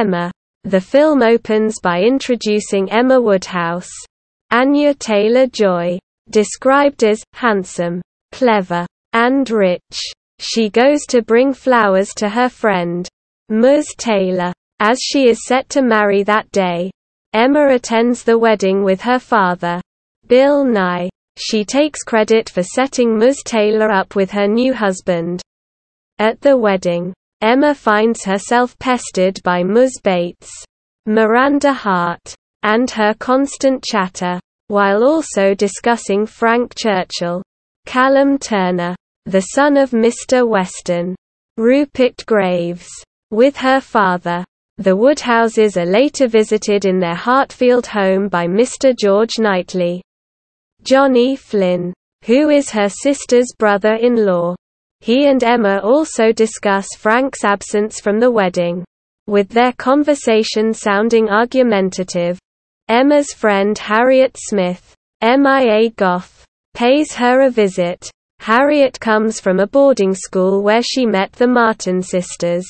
Emma. The film opens by introducing Emma Woodhouse. Anya Taylor-Joy. Described as, handsome, clever, and rich. She goes to bring flowers to her friend, Ms. Taylor. As she is set to marry that day, Emma attends the wedding with her father, Bill Nighy. She takes credit for setting Ms. Taylor up with her new husband. At the wedding, Emma finds herself pestered by Ms. Bates, Miranda Hart, and her constant chatter, while also discussing Frank Churchill, Callum Turner, the son of Mr. Weston, Rupert Graves, with her father. The Woodhouses are later visited in their Hartfield home by Mr. George Knightley. Johnny Flynn, who is her sister's brother-in-law, he and Emma also discuss Frank's absence from the wedding. With their conversation sounding argumentative, Emma's friend Harriet Smith, MIA Goth, pays her a visit. Harriet comes from a boarding school where she met the Martin sisters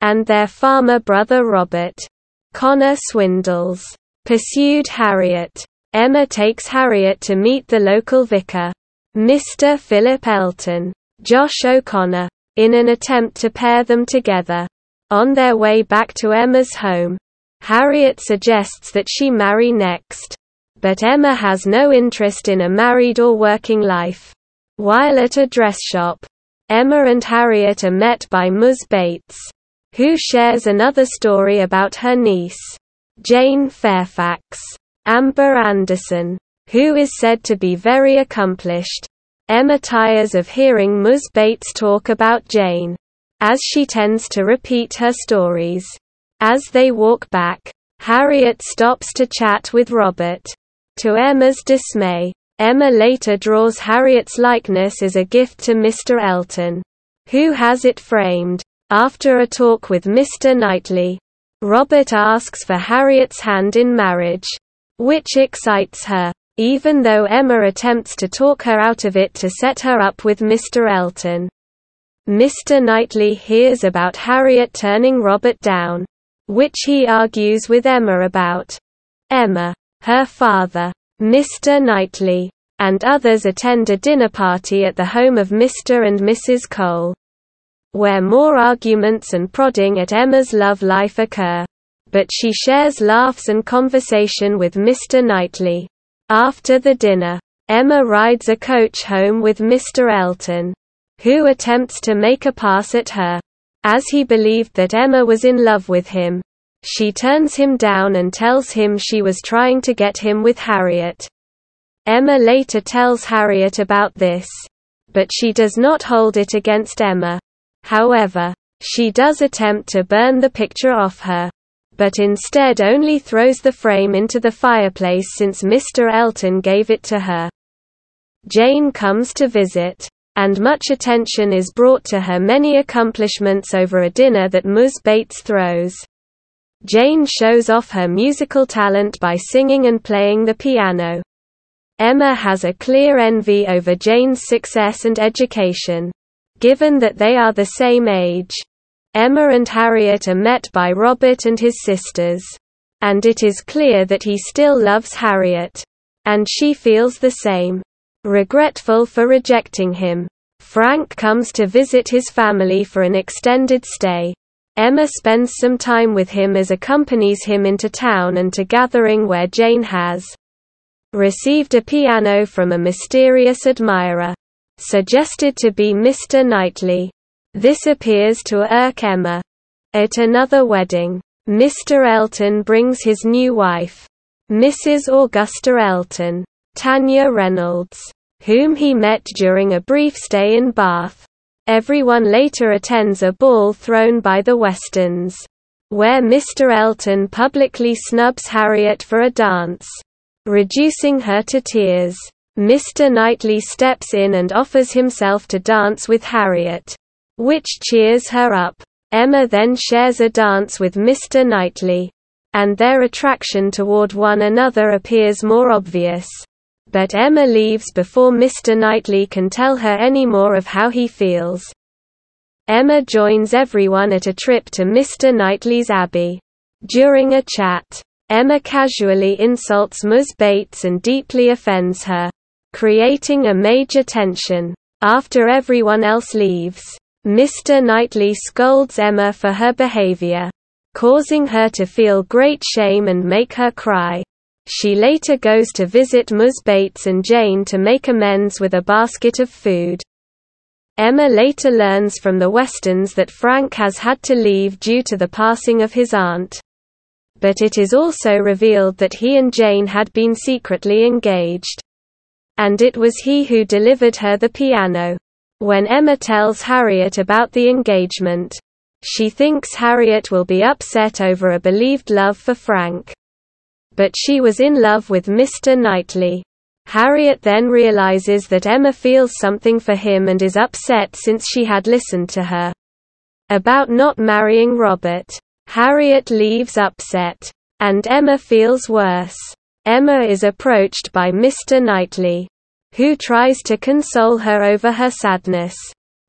and their farmer brother Robert. Connor Swindells pursued Harriet. Emma takes Harriet to meet the local vicar, Mr. Philip Elton. Josh O'Connor, in an attempt to pair them together. On their way back to Emma's home, Harriet suggests that she marry next. But Emma has no interest in a married or working life. While at a dress shop, Emma and Harriet are met by Ms. Bates, who shares another story about her niece, Jane Fairfax. Amber Anderson, who is said to be very accomplished, Emma tires of hearing Ms. Bates talk about Jane, as she tends to repeat her stories. As they walk back, Harriet stops to chat with Robert. To Emma's dismay, Emma later draws Harriet's likeness as a gift to Mr. Elton, who has it framed. After a talk with Mr. Knightley, Robert asks for Harriet's hand in marriage, which excites her even though Emma attempts to talk her out of it to set her up with Mr. Elton. Mr. Knightley hears about Harriet turning Robert down, which he argues with Emma about. Emma, her father, Mr. Knightley, and others attend a dinner party at the home of Mr. and Mrs. Cole, where more arguments and prodding at Emma's love life occur. But she shares laughs and conversation with Mr. Knightley. After the dinner, Emma rides a coach home with Mr. Elton, who attempts to make a pass at her. As he believed that Emma was in love with him, she turns him down and tells him she was trying to get him with Harriet. Emma later tells Harriet about this, but she does not hold it against Emma. However, she does attempt to burn the picture off her but instead only throws the frame into the fireplace since Mr. Elton gave it to her. Jane comes to visit, and much attention is brought to her many accomplishments over a dinner that Ms. Bates throws. Jane shows off her musical talent by singing and playing the piano. Emma has a clear envy over Jane's success and education. Given that they are the same age, Emma and Harriet are met by Robert and his sisters. And it is clear that he still loves Harriet. And she feels the same. Regretful for rejecting him. Frank comes to visit his family for an extended stay. Emma spends some time with him as accompanies him into town and to gathering where Jane has received a piano from a mysterious admirer, suggested to be Mr. Knightley. This appears to irk Emma. At another wedding, Mr. Elton brings his new wife, Mrs. Augusta Elton, Tanya Reynolds, whom he met during a brief stay in Bath. Everyone later attends a ball thrown by the Westons, where Mr. Elton publicly snubs Harriet for a dance, reducing her to tears. Mr. Knightley steps in and offers himself to dance with Harriet which cheers her up. Emma then shares a dance with Mr. Knightley, and their attraction toward one another appears more obvious. But Emma leaves before Mr. Knightley can tell her any more of how he feels. Emma joins everyone at a trip to Mr. Knightley's abbey. During a chat, Emma casually insults Ms. Bates and deeply offends her, creating a major tension. After everyone else leaves, Mr. Knightley scolds Emma for her behavior, causing her to feel great shame and make her cry. She later goes to visit Ms. Bates and Jane to make amends with a basket of food. Emma later learns from the Westons that Frank has had to leave due to the passing of his aunt. But it is also revealed that he and Jane had been secretly engaged. And it was he who delivered her the piano. When Emma tells Harriet about the engagement, she thinks Harriet will be upset over a believed love for Frank. But she was in love with Mr. Knightley. Harriet then realizes that Emma feels something for him and is upset since she had listened to her about not marrying Robert. Harriet leaves upset. And Emma feels worse. Emma is approached by Mr. Knightley, who tries to console her over her sadness.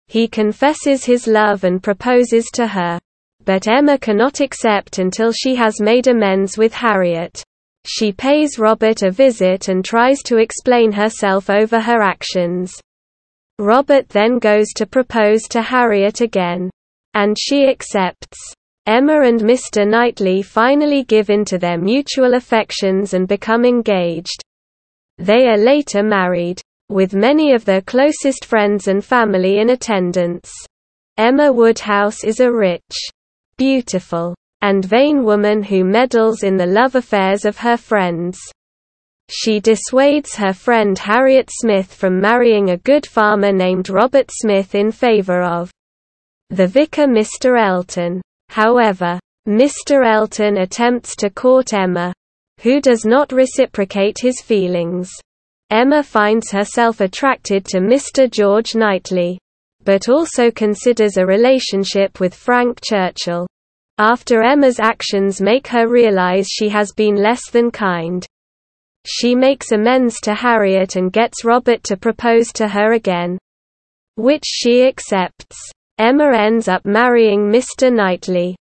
He confesses his love and proposes to her. But Emma cannot accept until she has made amends with Harriet. She pays Robert a visit and tries to explain herself over her actions. Robert then goes to propose to Harriet again. And she accepts. Emma and Mr. Knightley finally give in to their mutual affections and become engaged. They are later married, with many of their closest friends and family in attendance. Emma Woodhouse is a rich, beautiful, and vain woman who meddles in the love affairs of her friends. She dissuades her friend Harriet Smith from marrying a good farmer named Robert Smith in favor of the vicar Mr. Elton. However, Mr. Elton attempts to court Emma, who does not reciprocate his feelings. Emma finds herself attracted to Mr. George Knightley, but also considers a relationship with Frank Churchill. After Emma's actions make her realize she has been less than kind. She makes amends to Harriet and gets Robert to propose to her again. Which she accepts. Emma ends up marrying Mr. Knightley.